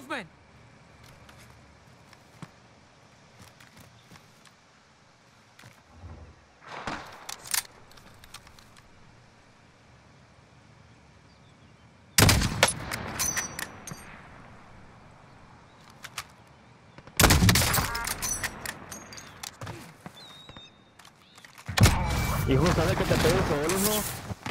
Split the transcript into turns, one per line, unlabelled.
Movement!
Hijo, ¿sabes que te pegue solo, no?